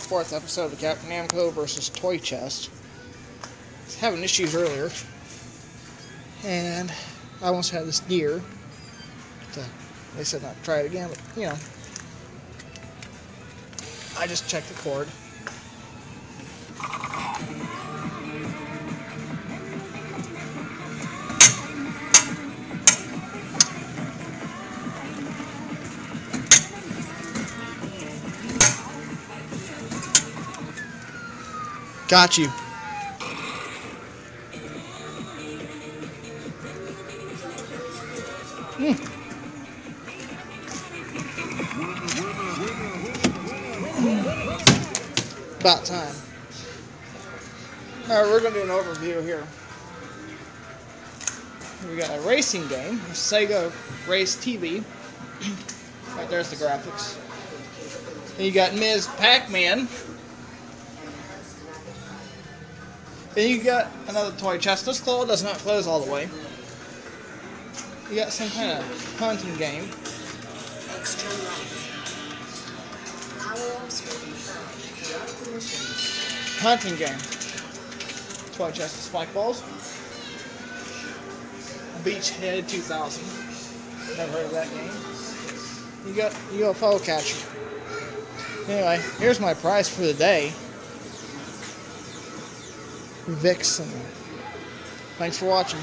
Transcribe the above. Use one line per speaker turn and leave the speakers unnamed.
fourth episode of Captain Namco versus Toy Chest. I was having issues earlier, and I almost had this gear. To, uh, they said not to try it again, but you know, I just checked the cord. Got you. Hmm. About time. Alright, we're going to do an overview here. We got a racing game, Sega Race TV. right there's the graphics. And you got Ms. Pac-Man. Then you got another toy chest. This claw does not close all the way. You got some kind of hunting game. Hunting game. Toy chest of spike balls. Beachhead 2000. Never heard of that game. You got UFO catcher. Anyway, here's my price for the day. Vixen. Thanks for watching.